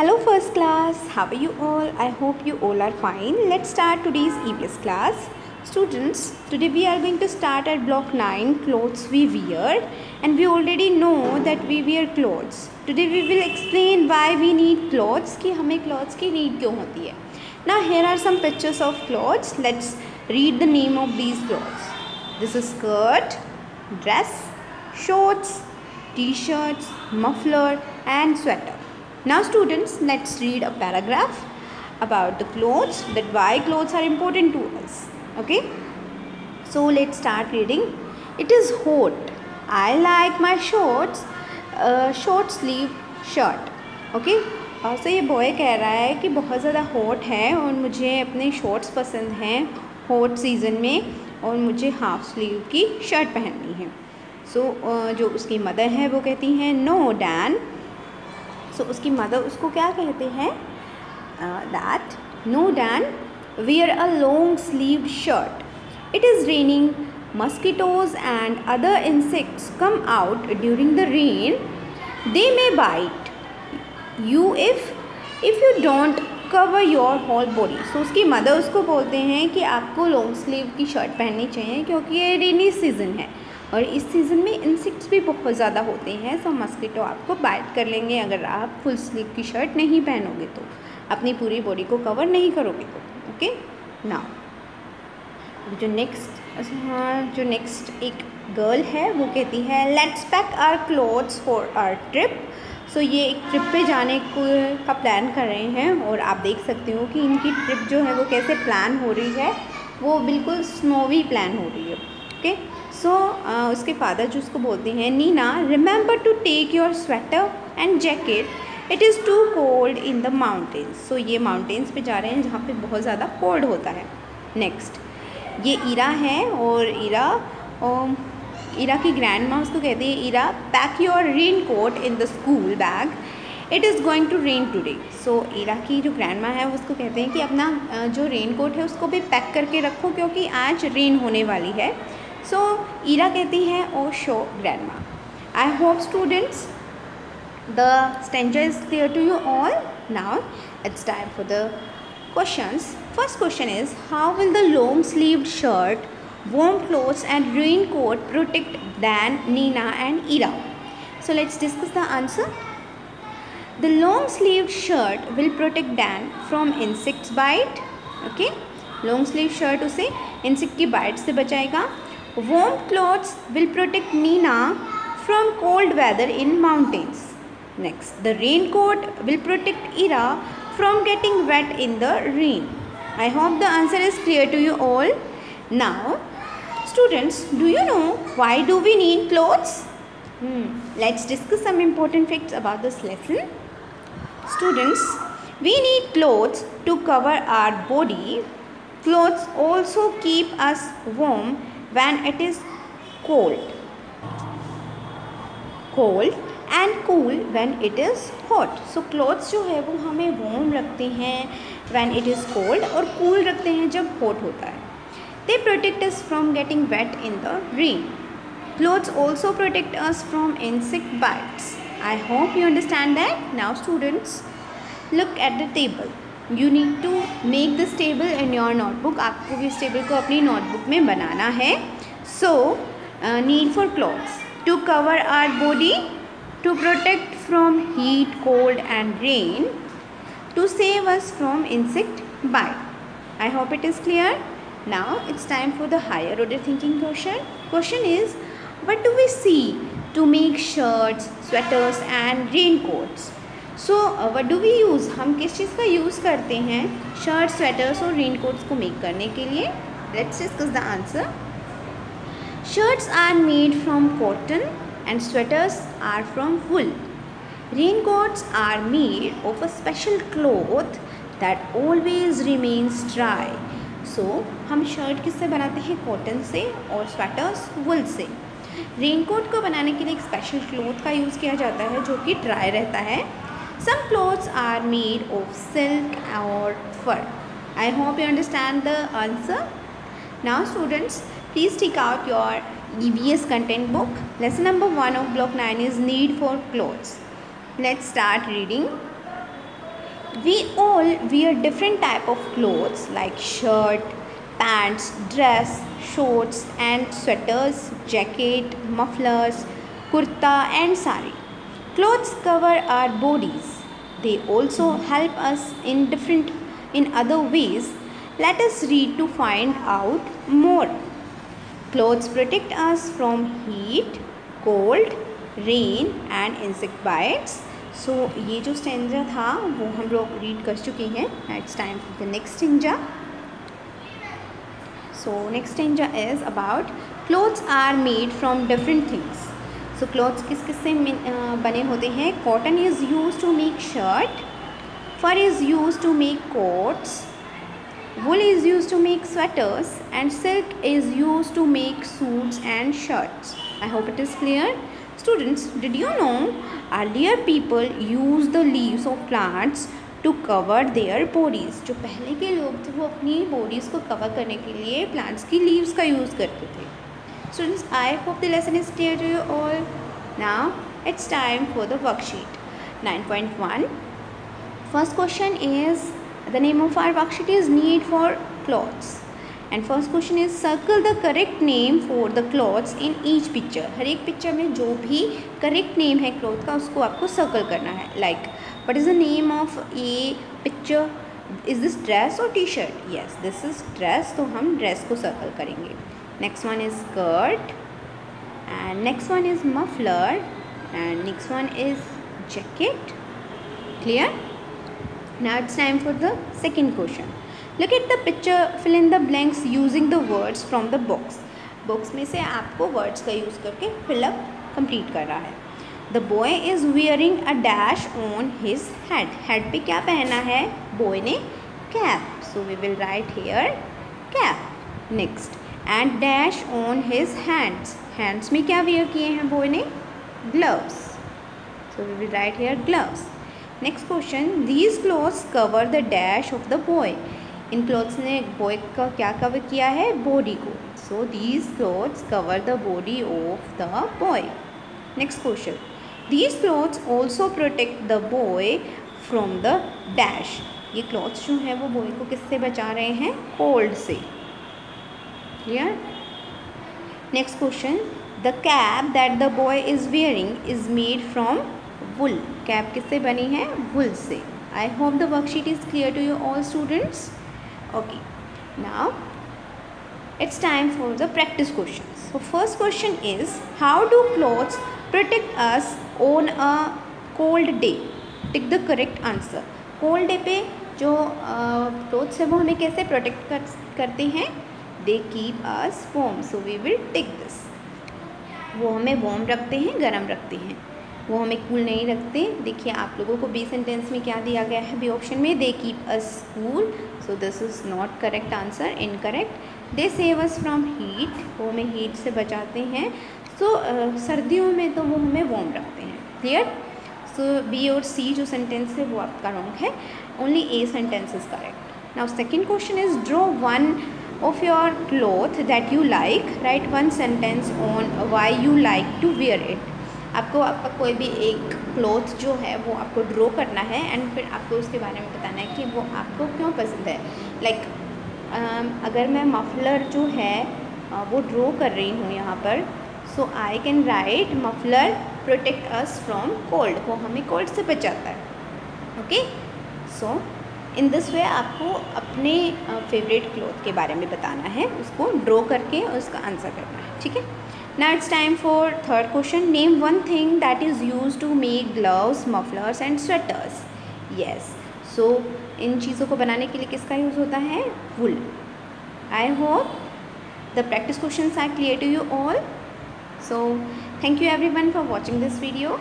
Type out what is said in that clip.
Hello first class, how are you all? I hope you all are fine. Let's start today's EVS class. Students, today we are going to start at block 9 clothes we wear and we already know that we wear clothes. Today we will explain why we need clothes कि हमें clothes की need क्यों होती है. Now here are some pictures of clothes. Let's read the name of these clothes. This is skirt, dress, shorts, t-shirts, muffler and sweater. Now students, let's read a paragraph about the clothes that why clothes are important to us. Okay. So let's start reading. It is hot. I like my shorts, uh, short sleeve shirt. Okay. और so ये boy कह रहा है कि बहुत ज़्यादा hot है और मुझे अपने शॉर्ट्स पसंद हैं हॉट सीज़न में और मुझे हाफ़ स्लीव की शर्ट पहननी है सो so, जो उसकी मदर है वो कहती हैं नो डैन सो उसकी मदर उसको क्या कहते हैं? That no Dan we are a long sleeve shirt it is raining mosquitoes and other insects come out during the rain they may bite you if if you don't cover your whole body so उसकी mother उसको बोलते हैं कि आपको long sleeve की shirt पहननी चाहिए क्योंकि ये रेनी सीज़न है। और इस सीज़न में इंसेक्ट्स भी बहुत ज़्यादा होते हैं सो मस्किटो आपको बाइट कर लेंगे अगर आप फुल स्लीव की शर्ट नहीं पहनोगे तो। अपनी पूरी बॉडी को कवर नहीं करोगे तो ओके ना जो नेक्स्ट हाँ जो नेक्स्ट एक गर्ल है, वो कहती है let's pack our clothes for our trip so ये एक ट्रिप पे जाने को, का प्लान कर रहे हैं और आप देख सकते हो कि इनकी ट्रिप जो है वो कैसे प्लान हो रही है। वो बिल्कुल स्नोवी प्लान हो रही है ओके okay? सो uh, उसके फादर जो उसको बोलते हैं Nina remember to take your sweater and jacket it is too cold in the mountains so ये माउंटेन्स पे जा रहे हैं जहाँ पे बहुत ज़्यादा कोल्ड होता है। नेक्स्ट ये ईरा है और ईरा और ईरा की ग्रैंड माँ उसको कहती है Ira pack your raincoat in the school bag it is going to rain today so Ira की जो ग्रैंड माँ है उसको कहते हैं कि अपना जो रेन कोट है उसको भी पैक करके रखो क्योंकि आज रेन होने वाली है। सो ईरा कहती हैं ओ शो ग्रैंड माँ I hope students the structure is clear to you all now it's time for the question first question is how will the long sleeved shirt warm clothes and raincoat protect Dan Nina and Ira so let's discuss the answer the long sleeve shirt will protect Dan from insects bite okay long sleeve shirt उसे insect की bite से बचाएगा। Warm clothes will protect Nina from cold weather in mountains. Next, the raincoat will protect Ira from getting wet in the rain. I hope the answer is clear to you all. Now, students, do you know why do we need clothes? Hmm. Let's discuss some important facts about this lesson. Students, we need clothes to cover our body. Clothes also keep us warm when it is cold cold and cool when it is hot so clothes जो है वो हमें warm रखते हैं when it is cold और cool रखते हैं जब hot होता है they protect us from getting wet in the rain clothes also protect us from insect bites I hope you understand that now students look at the table you need to make this table in your notebook आपको इस table को अपनी notebook में बनाना है so need for clothes to cover our body to protect from heat cold and rain to save us from insect bite I hope it is clear now it's time for the higher order thinking question question is what do we see to make shirts sweaters and rain coats So what do we use हम किस चीज़ का use करते हैं? Shirt sweaters और raincoats को make करने के लिए। Let's discuss the answer shirts are made from cotton and sweaters are from wool raincoats are made of a special cloth that always remains dry so हम shirt किससे बनाते हैं? Cotton से और स्वेटर्स वुल से. रेनकोट को बनाने के लिए एक स्पेशल क्लोथ का यूज़ किया जाता है जो कि ड्राई रहता है। Some clothes are made of silk or fur. I hope you understand the answer. Now students, please take out your EVS content book. Lesson number 1 of block 9 is need for clothes. Let's start reading. we all wear different type of clothes like shirt pants dress shorts and sweaters jacket mufflers kurta and sari clothes cover our bodies they also help us in different in other ways let us read to find out more clothes protect us from heat cold rain and insect bites so so, ये जो stanza था वो हम लोग read कर चुके हैं it's time for the next stanza so next stanza is about clothes are made from different things So clothes किस किस से बने होते हैं? Cotton is use to make shirt fur is use to make coats wool is use to make sweaters and silk is use to make suits and shirts I hope it is clear students did you know our dear people use the leaves of plants to cover their bodies जो पहले के लोग थे, वो अपनी bodies को cover करने के लिए प्लांट्स की लीव्स का यूज़ करते थे। Students, I hope the lesson is clear to you all. Now, it's time for the worksheet. 9.1 First question is, the name of our worksheet is need for clothes. And first question is circle the correct name for the clothes in each picture हर एक picture में जो भी correct name है cloth का उसको आपको circle करना है like what is the name of a picture is this dress or T shirt yes this is dress तो हम ड्रेस को सर्कल करेंगे next one is skirt and next one is muffler and next one is jacket clear now it's time for the second question look at the picture fill in the blanks using the words from the books books में से आपको words का use करके fill up complete करना है the boy is wearing a dash on his head head पे क्या पहना है बॉय ने cap so we will write here cap next And dash on his hands hands में क्या वेयर किए हैं बॉय ने? Gloves so we will write here gloves next question these clothes cover the dash of the boy in clothes ने boy का क्या cover किया है? बॉडी को. So these clothes cover the body of the boy next question these clothes also protect the boy from the dash ये clothes जो हैं वो बॉय को किससे बचा रहे हैं? कोल्ड से. Clear next question the cap that the boy is wearing is made from wool cap किससे बनी है? वुल से. I hope the worksheet is clear to you all students okay. Now, it's time for the practice questions. So, first question is, how do clothes protect us on a cold day? Tick the correct answer cold day पे जो clothes है वो हमें कैसे protect कर, करते हैं? They keep us warm so we will take this वो हमें वॉम रखते हैं गर्म रखते हैं। वो हमें कूल नहीं रखते। देखिए आप लोगों को बी सेंटेंस में क्या दिया गया है? बी ऑप्शन में they keep us cool so this is not correct answer incorrect they save us from heat वो हमें हीट से बचाते हैं। सो so, uh, सर्दियों में तो वो हमें वॉर्म रखते हैं। क्लियर सो बी और सी जो सेंटेंस है वो आपका रॉन्ग है। Only A sentence is correct now second question is draw one of your cloth that you like write one sentence on why you like to wear it आपको आपका कोई भी एक क्लोथ जो है वो आपको ड्रॉ करना है एंड फिर आपको उसके बारे में बताना है कि वो आपको क्यों पसंद है। लाइक like, um, अगर मैं मफलर जो है वो ड्रॉ कर रही हूँ यहाँ पर so I can write muffler protect us from cold वो हमें कोल्ड से बचाता है। Okay so in this way आपको अपने फेवरेट क्लोथ के बारे में बताना है, उसको ड्रॉ करके और उसका आंसर करना है, ठीक है? Now it's time for third question name one thing that is use to make gloves mufflers and sweaters yes so इन चीज़ों को बनाने के लिए किसका यूज़ होता है? Wool I hope the practice question are clear to you all so thank you everyone for watching this video